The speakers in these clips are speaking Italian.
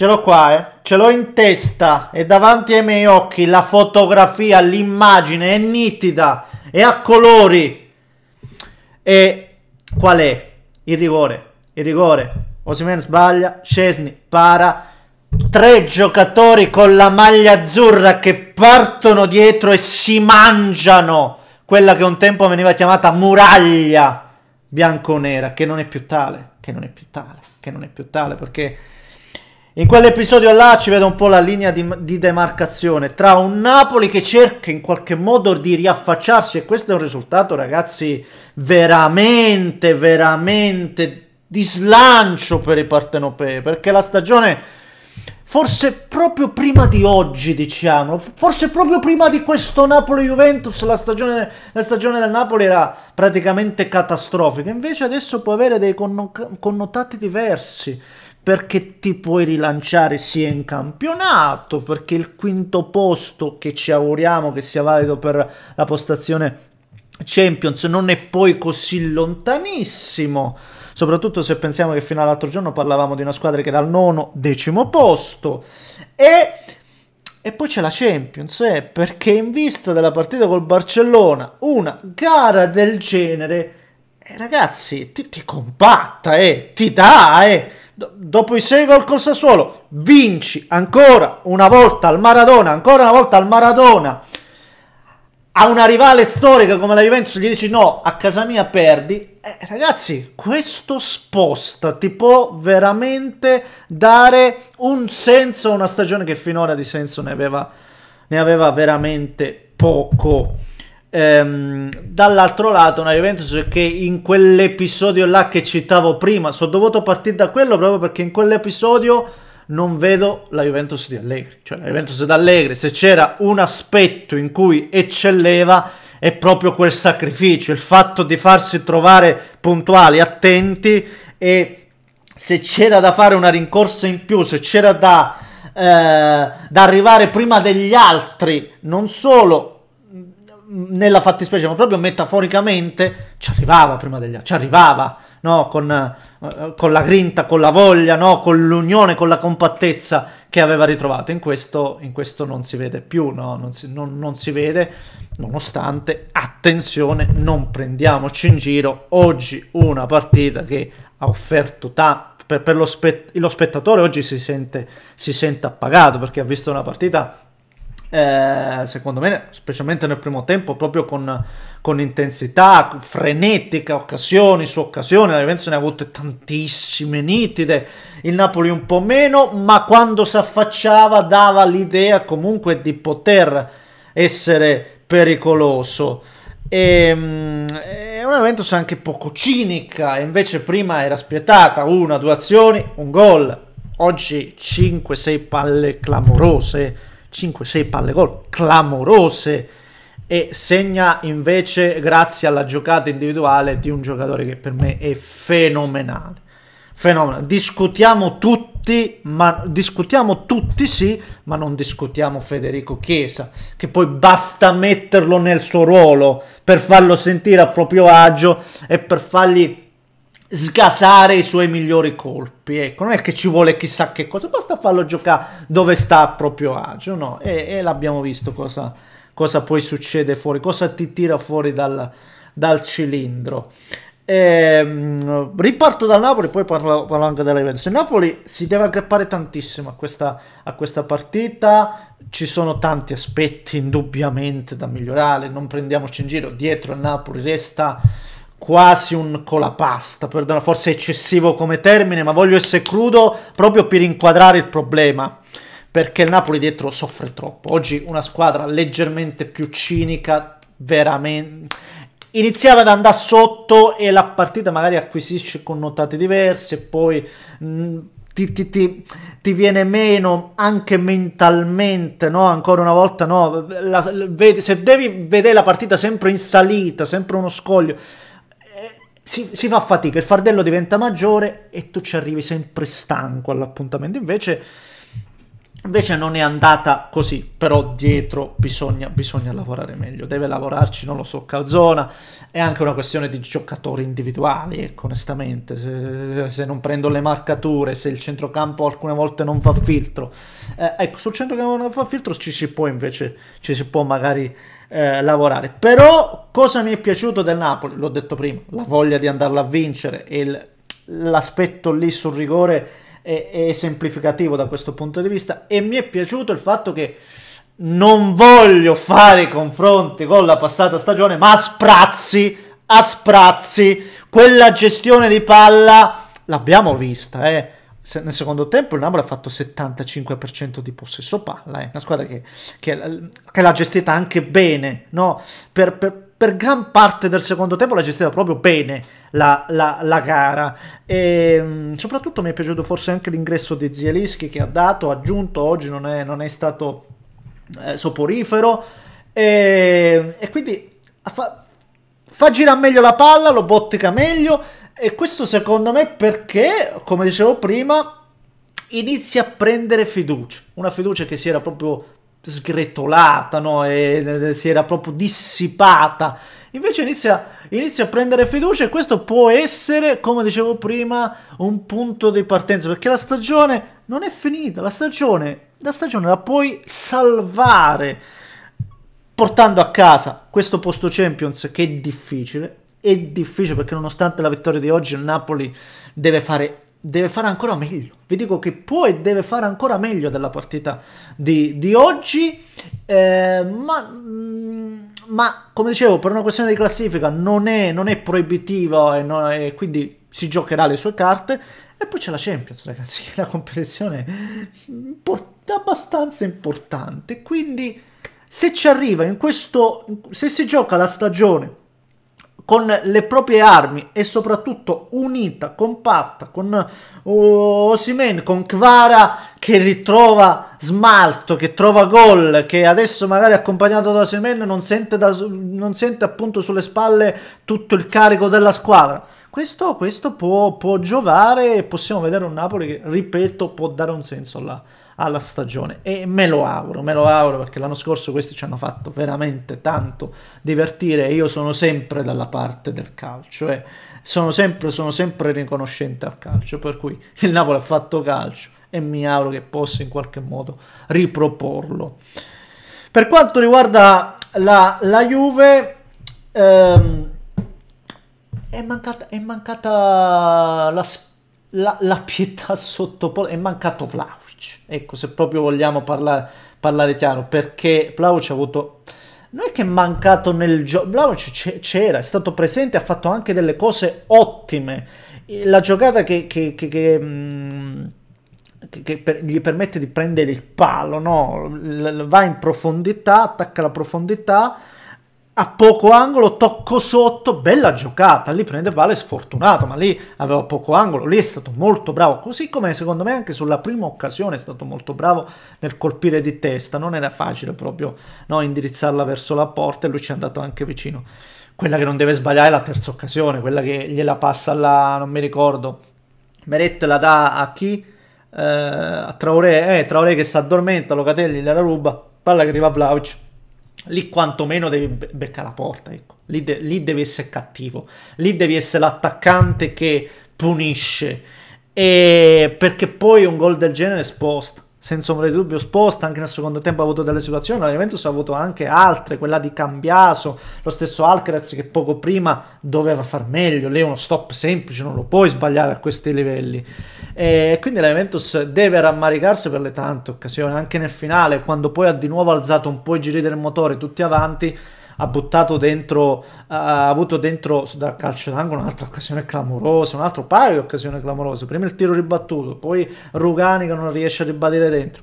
Ce l'ho qua, eh. Ce l'ho in testa e davanti ai miei occhi la fotografia, l'immagine è nitida, è a colori. E qual è? Il rigore. Il rigore. Osimen sbaglia, Scesni para. Tre giocatori con la maglia azzurra che partono dietro e si mangiano quella che un tempo veniva chiamata muraglia bianco-nera, che non è più tale, che non è più tale, che non è più tale, perché in quell'episodio là ci vedo un po' la linea di, di, demarcazione tra un Napoli che cerca in qualche modo di riaffacciarsi e questo è un risultato ragazzi veramente, veramente di slancio per i partenopei, perché la stagione forse proprio prima di oggi, diciamo, forse proprio prima di questo Napoli-Juventus, la stagione, la stagione del Napoli era praticamente catastrofica. Invece adesso può avere dei connotati diversi. Perché ti puoi rilanciare sia in campionato, perché il quinto posto che ci auguriamo che sia valido per la postazione Champions non è poi così lontanissimo soprattutto se pensiamo che fino all'altro giorno parlavamo di una squadra che era al nono, decimo posto. E, e poi c'è la Champions, eh, perché in vista della partita col Barcellona, una gara del genere, eh, ragazzi, ti, ti, compatta, eh, ti dà, eh. Dopo i 6 gol col Sassuolo, vinci ancora una volta al Maradona, ancora una volta al Maradona a una rivale storica come la Juventus gli dici no, a casa mia perdi, eh, ragazzi, questo sposta, ti può veramente dare un senso a una stagione che finora di senso ne aveva, ne aveva veramente poco. Ehm, dall'altro lato, una Juventus che in quell'episodio là che citavo prima, sono dovuto partire da quello proprio perché in quell'episodio non vedo la Juventus di Allegri. Cioè la Juventus di Allegri, se c'era un aspetto in cui eccelleva, è proprio quel sacrificio, il fatto di farsi trovare puntuali, attenti e se c'era da fare una rincorsa in più, se c'era da, eh, da arrivare prima degli altri, non solo nella fattispecie, ma proprio metaforicamente, ci arrivava prima degli altri, ci arrivava no? con, eh, con, la grinta, con la voglia, no? con l'unione, con la compattezza che aveva ritrovato. In questo, in questo non si vede più, no? non, si, non, non si vede, nonostante, attenzione, non prendiamoci in giro. Oggi una partita che ha offerto tanto. Per lo, spe- lo, spettatore oggi si sente, si sente appagato perché ha visto una partita eh, secondo me, specialmente nel primo tempo, proprio con, con, intensità, frenetica, occasioni su occasioni, la Juventus ne ha avute tantissime nitide, il Napoli un po' meno, ma quando si affacciava dava l'idea comunque di poter essere pericoloso. E, mm, è una Juventus anche poco cinica, invece prima era spietata, una, due azioni, un gol. Oggi 5-6 palle clamorose 5-6 palle gol clamorose e segna invece grazie alla giocata individuale di un giocatore che per me è fenomenale. Fenomenale. Discutiamo tutti, ma discutiamo tutti sì, ma non discutiamo Federico Chiesa, che poi basta metterlo nel suo ruolo per farlo sentire a proprio agio e per fargli sgasare i suoi migliori colpi. Ecco, non è che ci vuole chissà che cosa, basta farlo giocare dove sta a proprio agio, no? E, e l'abbiamo visto cosa, cosa, poi succede fuori, cosa ti tira fuori dal, dal cilindro. Ehm, riparto dal Napoli, poi parlo, parlo anche della Juventus. Il Napoli si deve aggrappare tantissimo a questa, a questa partita. Ci sono tanti aspetti indubbiamente da migliorare, non prendiamoci in giro. Dietro il Napoli resta quasi un colapasta, perdona, forse eccessivo come termine, ma voglio essere crudo proprio per inquadrare il problema, perché il Napoli dietro soffre troppo. Oggi una squadra leggermente più cinica, veramente iniziava ad andare sotto e la partita magari acquisisce connotati diversi e poi mh, mm, ti, ti, ti, ti, viene meno anche mentalmente, no? Ancora una volta, no? La, la, se devi vedere la partita sempre in salita, sempre uno scoglio, si, si, fa fatica, il fardello diventa maggiore e tu ci arrivi sempre stanco all'appuntamento. Invece Invece non è andata così, però dietro bisogna, bisogna, lavorare meglio, deve lavorarci, non lo so, Calzona, è anche una questione di giocatori individuali, ecco, onestamente, se, se non prendo le marcature, se il centrocampo alcune volte non fa filtro, eh, ecco, sul centrocampo non fa filtro ci si può invece, ci si può magari eh, lavorare. Però cosa mi è piaciuto del Napoli? L'ho detto prima, la voglia di andarla a vincere e l'aspetto lì sul rigore è, è esemplificativo da questo punto di vista e mi è piaciuto il fatto che non voglio fare i confronti con la passata stagione, ma a sprazzi, a sprazzi, quella gestione di palla l'abbiamo vista, eh. Nel secondo tempo il Napoli ha fatto 75% di possesso palla, eh. una squadra che, che, che l'ha gestita anche bene, no? per, per per gran parte del secondo tempo l'ha gestita proprio bene la, la, la gara. E mm, soprattutto mi è piaciuto forse anche l'ingresso di Zielinski che ha dato, aggiunto oggi non è, non è stato eh, soporifero. E, e quindi fa, fa girare meglio la palla, lo bottica meglio. E questo secondo me perché, come dicevo prima, inizia a prendere fiducia, una fiducia che si era proprio sgretolata, no? E, e, si era proprio dissipata. Invece inizia, inizia, a prendere fiducia e questo può essere, come dicevo prima, un punto di partenza, perché la stagione non è finita, la stagione, la stagione la puoi salvare portando a casa questo posto Champions che è difficile, è difficile perché nonostante la vittoria di oggi il Napoli deve fare deve fare ancora meglio. Vi dico che può e deve fare ancora meglio della partita di, di oggi, eh, ma, mm, ma, come dicevo, per una questione di classifica non è, non è proibitivo e, non, e, quindi si giocherà le sue carte. E poi c'è la Champions, ragazzi, che è una competizione import- abbastanza importante. Quindi se ci arriva in questo, se si gioca la stagione con le proprie armi e soprattutto unita, compatta, con uh, Osimen, con Kvara che ritrova smalto, che trova gol, che adesso magari accompagnato da Osimen non non sente appunto sulle spalle tutto il carico della squadra. Questo, questo può, può giovare e possiamo vedere un Napoli che, ripeto, può dare un senso alla, alla stagione. E me lo auguro, me lo auguro perché l'anno scorso questi ci hanno fatto veramente tanto divertire e io sono sempre dalla parte del calcio e sono sempre, sono sempre riconoscente al calcio, per cui il Napoli ha fatto calcio e mi auguro che possa in qualche modo riproporlo. Per quanto riguarda la, la Juve, ehm, è mancata, è mancata la, la, la pietà sotto, è mancato Vlaovic Ecco, se proprio vogliamo parlare, parlare chiaro, perché Vlaovic ha avuto... Non è che è mancato nel gioco, Vlaovic c'era, è stato presente, ha fatto anche delle cose ottime. La giocata che, che, che, che mm, che, per, gli permette di prendere il palo, no? Va in profondità, attacca la profondità a poco angolo, tocco sotto, bella giocata, lì prende palla sfortunato, ma lì aveva poco angolo, lì è stato molto bravo, così come secondo me anche sulla prima occasione è stato molto bravo nel colpire di testa, non era facile proprio no, indirizzarla verso la porta e lui ci è andato anche vicino. Quella che non deve sbagliare è la terza occasione, quella che gliela passa alla, non mi ricordo, Meret la dà a chi? Eh, a Traoré, eh, Traoré che si addormenta, Locatelli gliela ruba, palla che arriva a Vlaovic lì quantomeno devi beccare la porta, ecco. lì, de- lì, devi essere cattivo, lì devi essere l'attaccante che punisce, e perché poi un gol del genere sposta, senza ombra di dubbio sposta, anche nel secondo tempo ha avuto delle situazioni, la Juventus ha avuto anche altre, quella di Cambiaso, lo stesso Alcaraz che poco prima doveva far meglio, lì è uno stop semplice, non lo puoi sbagliare a questi livelli. E quindi la Juventus deve rammaricarsi per le tante occasioni, anche nel finale, quando poi ha di nuovo alzato un po' i giri del motore tutti avanti, ha buttato dentro, ha avuto dentro da calcio d'angolo un'altra occasione clamorosa, un altro paio di occasioni clamorose. Prima il tiro ribattuto, poi Rugani che non riesce a ribadire dentro.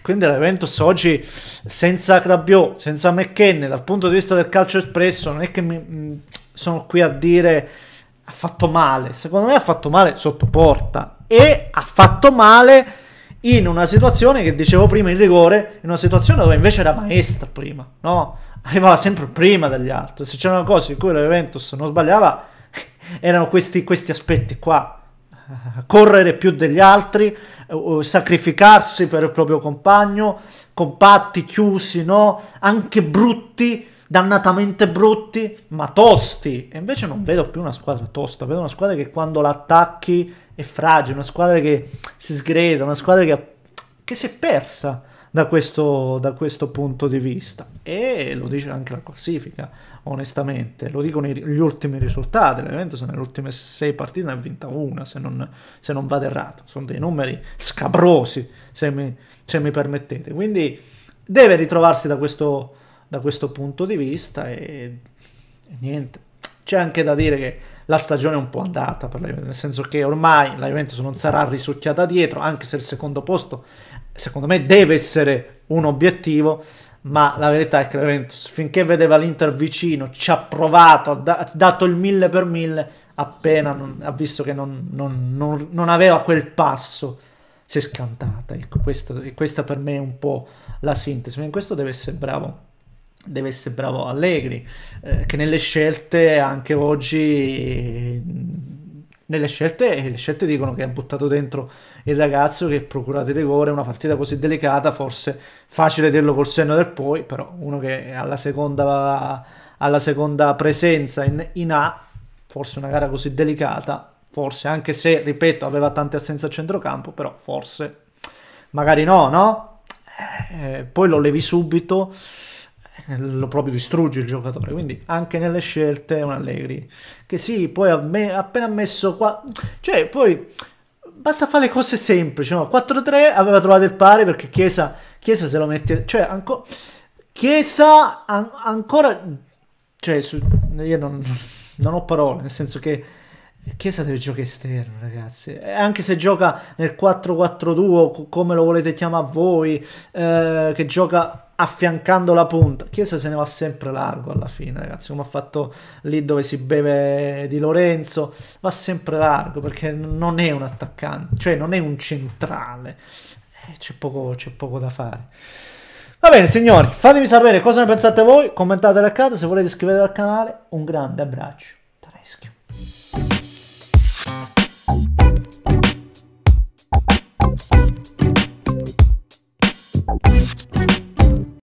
quindi la Juventus oggi senza Rabiot, senza McKenny, dal punto di vista del calcio espresso, non è che mi, sono qui a dire ha fatto male. Secondo me ha fatto male sotto porta e ha fatto male in una situazione che dicevo prima in rigore, in una situazione dove invece era maestra prima, no? Arrivava sempre prima degli altri. Se c'erano cose in cui la Juventus non sbagliava, erano questi, questi aspetti qua. correre più degli altri, uh, sacrificarsi per il proprio compagno, compatti, chiusi, no? Anche brutti, dannatamente brutti, ma tosti. E invece non vedo più una squadra tosta, vedo una squadra che quando l'attacchi è fragile, una squadra che si sgreda, una squadra che, che si è persa da questo, da questo punto di vista. E lo dice anche la classifica, onestamente. Lo dicono gli ultimi risultati. L'evento se nelle ultime sei partite ne ha vinta una, se non, se non vado errato. Sono dei numeri scabrosi, se mi, se mi permettete. Quindi deve ritrovarsi da questo, da questo punto di vista e, e niente. C'è anche da dire che la stagione è un po' andata per la Juventus, nel senso che ormai la Juventus non sarà risucchiata dietro, anche se il secondo posto secondo me deve essere un obiettivo, ma la verità è che la Juventus finché vedeva l'Inter vicino ci ha provato, ha, da- ha dato il mille per mille, appena non, ha visto che non, non, non, aveva quel passo si è scantata. Ecco, questo, questa per me è un po' la sintesi, ma in questo deve essere bravo deve essere bravo Allegri, eh, che nelle scelte anche oggi nelle scelte, le scelte dicono che ha buttato dentro il ragazzo che procurate rigore, una partita così delicata, forse facile dirlo col senno del poi, però uno che alla seconda, alla seconda presenza in, in A, forse una gara così delicata, forse anche se, ripeto, aveva tante assenze a centrocampo, però forse, magari no, no? Eh, poi lo levi subito lo proprio distrugge il giocatore. Quindi anche nelle scelte è un Allegri che sì, poi ha me, appena messo qua, cioè poi basta fare le cose semplici. No? 4-3 aveva trovato il pari perché Chiesa, Chiesa se lo mette, cioè ancora Chiesa an- ancora, cioè su, io non, non ho parole, nel senso che Chiesa deve giocare esterno, ragazzi. Anche se gioca nel 4-4-2, come lo volete chiamare voi, eh, che gioca affiancando la punta. Chiesa se ne va sempre largo alla fine, ragazzi, come ha fatto lì dove si beve di Lorenzo, va sempre largo perché non è un attaccante, cioè non è un centrale. Eh, c'è, poco, c'è poco da fare. Va bene, signori, fatemi sapere cosa ne pensate voi, commentate la casa, se volete iscrivetevi al canale, un grande abbraccio da Reschio.